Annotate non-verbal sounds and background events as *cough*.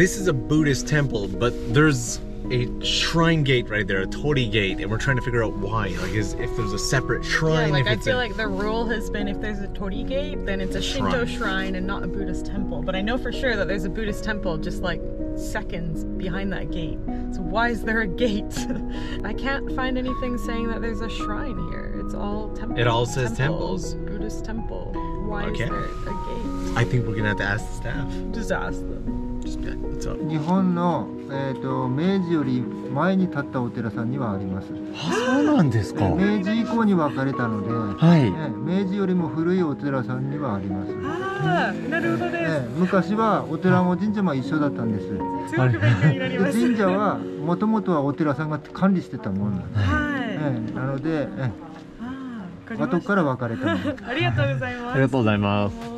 This is a Buddhist temple, but there's a shrine gate right there, a Torii gate, and we're trying to figure out why. Like, is if there's a separate shrine, yeah, like I feel a, like the rule has been if there's a Torii gate, then it's a Shinto Shrine. shrine. and not a Buddhist temple. But I know for sure that there's a Buddhist temple just like seconds behind that gate. So why is there a gate? *laughs* I can't find anything saying that there's a shrine here. It's all temples. It all says temples. Buddhist temple. Why Okay. is there a I think we're gonna have to ask the staff. Just ask them. 日本の、えー、と明治より前に建ったお寺さんにはありますあ、そうなんですか。明治以降に分かれたので、はい。ええ明治よりも古いお寺さんにはあります、ああ、なるほどえでえ昔はお寺も神社も一緒だったんですす。すごく勉強になります。神社はもともとはお寺さんが管理してたものなんです、はい。ええなので、えああ、わかえりました後から分かれた *laughs* ありがとうございます。ありがとうございます。